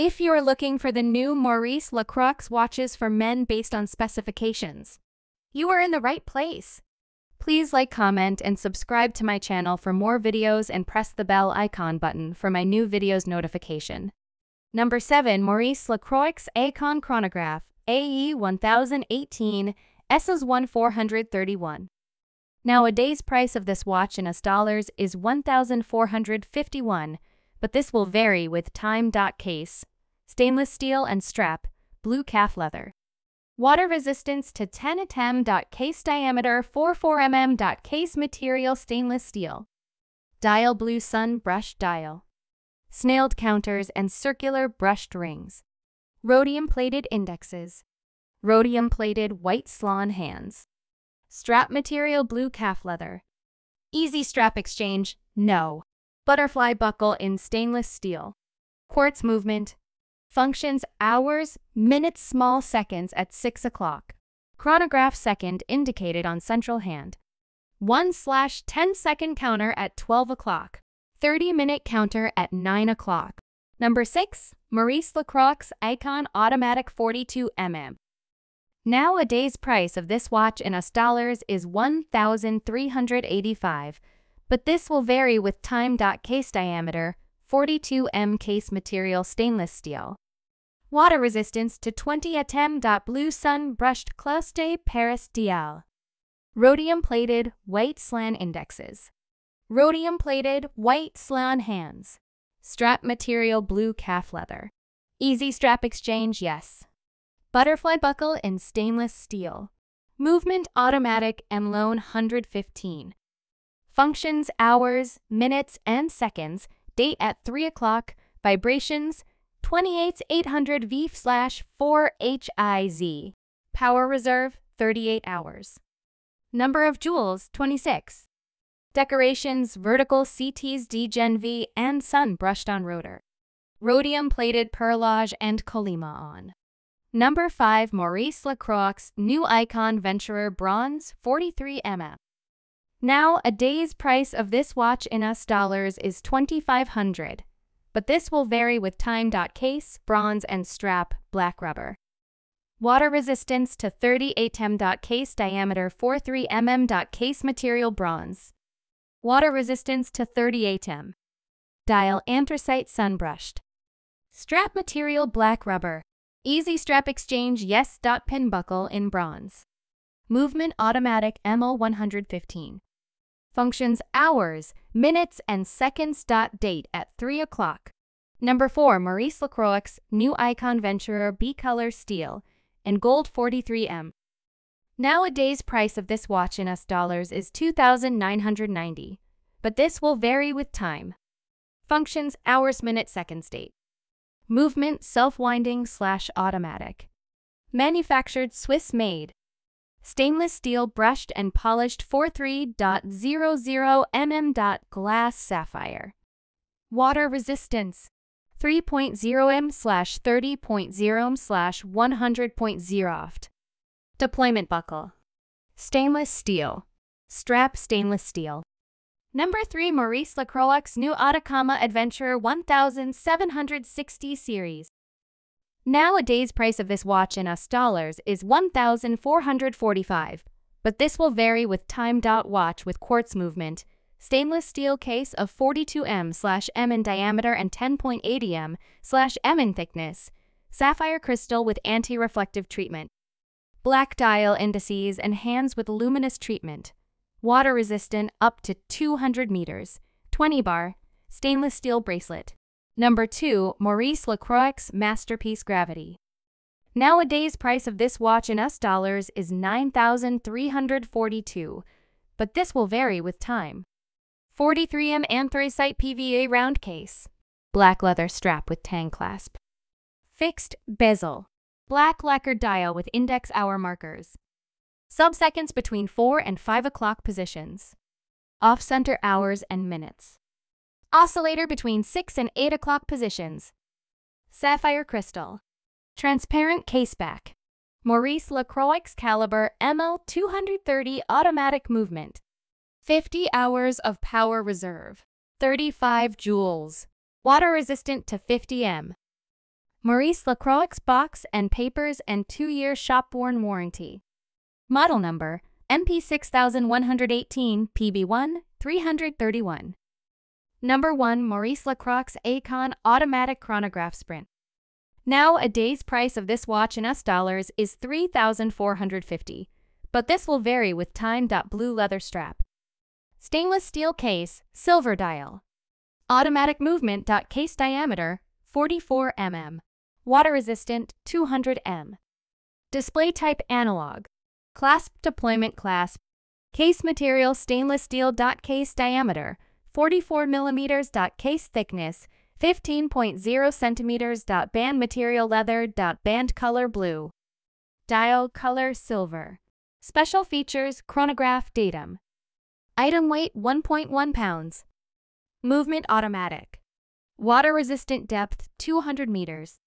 If you're looking for the new Maurice Lacroix watches for men based on specifications, you are in the right place. Please like, comment, and subscribe to my channel for more videos and press the bell icon button for my new videos notification. Number 7. Maurice Lacroix Aikon Chronograph AE 1018 SS 1431. Nowadays price of this watch in US dollars is 1451 but this will vary with time. Case, stainless steel and strap, blue calf leather. Water resistance to 10 atm. Case diameter 44 mm. Case material stainless steel. Dial blue sun brushed dial. Snailed counters and circular brushed rings. Rhodium plated indexes. Rhodium plated white swan hands. Strap material blue calf leather. Easy strap exchange, no. Butterfly buckle in stainless steel. Quartz movement. Functions hours, minutes, small seconds at 6 o'clock. Chronograph second indicated on central hand. 1 slash 10 second counter at 12 o'clock. 30 minute counter at 9 o'clock. Number 6. Maurice Lacroix Aikon Automatic 42 mm. Nowadays price of this watch in US dollars is 1385 but this will vary with time. Case diameter 42 m case material stainless steel. Water resistance to 20 atm. Blue sun brushed Clous de Paris Dial. Rhodium plated white slan indexes. Rhodium plated white slan hands. Strap material blue calf leather. Easy strap exchange, yes. Butterfly buckle in stainless steel. Movement automatic and loan 115. Functions hours, minutes, and seconds. Date at 3 o'clock. Vibrations 28800 V slash 4 HIZ. Power reserve 38 hours. Number of jewels 26. Decorations vertical Côtes de Genève and sun brushed on rotor. Rhodium plated perlage and colimaçon. Number 5 Maurice Lacroix New Aikon Venturer Bronze 43 mm. Now, a day's price of this watch in US dollars is 2500 but this will vary with time. Case, bronze, and strap, black rubber. Water resistance to 38 m. Case diameter 43 mm. Case material bronze. Water resistance to 38 m. Dial anthracite sunbrushed. Strap material black rubber. Easy strap exchange yes. Pin buckle in bronze. Movement automatic MO 115. Functions hours, minutes, and seconds. Dot date at 3 o'clock. Number 4. Maurice Lacroix New Aikon Venturer Bicolour Steel and Gold 43M. Nowadays price of this watch in US dollars is 2990 but this will vary with time. Functions hours, minute, seconds, date. Movement self-winding slash automatic. Manufactured Swiss made. Stainless steel brushed and polished 43.00 mm. Glass sapphire. Water resistance 3.0 m slash 30.0 m slash 100.0 Deployment buckle. Stainless steel. Strap stainless steel. Number 3 Maurice Lacroix New Atacama Adventurer 1760 series. Nowadays price of this watch in US dollars is 1445 but this will vary with time. Watch with quartz movement, stainless steel case of 42m slash m in diameter and 10.80 m slash m in thickness, sapphire crystal with anti-reflective treatment, black dial indices and hands with luminous treatment, water resistant up to 200 meters, 20 bar, stainless steel bracelet. Number 2. Maurice Lacroix Masterpiece Gravity. Nowadays price of this watch in US dollars is 9342 but this will vary with time. 43M anthracite PVD round case. Black leather strap with tang clasp. Fixed bezel. Black lacquer dial with index hour markers. Subseconds between 4 and 5 o'clock positions. Off-center hours and minutes. Oscillator between 6 and 8 o'clock positions. Sapphire crystal. Transparent caseback. Maurice Lacroix caliber ML230 automatic movement. 50 hours of power reserve. 35 joules. Water resistant to 50 M. Maurice Lacroix box and papers and 2-year shop-worn warranty. Model number MP6118 PB1 331. Number 1 Maurice Lacroix Aikon Automatic Chronograph Sprint. Now, a day's price of this watch in US dollars is 3450 but this will vary with time. Blue leather strap. Stainless steel case, silver dial. Automatic movement. Case diameter 44 mm. Water resistant 200 m. Display type analog. Clasp deployment clasp. Case material stainless steel. Case diameter 44 millimeters. Case thickness 15.0 centimeters. Band material leather. Band color blue. Dial color silver. Special features chronograph datum. Item weight 1.1 pounds. Movement automatic. Water resistant depth 200 meters.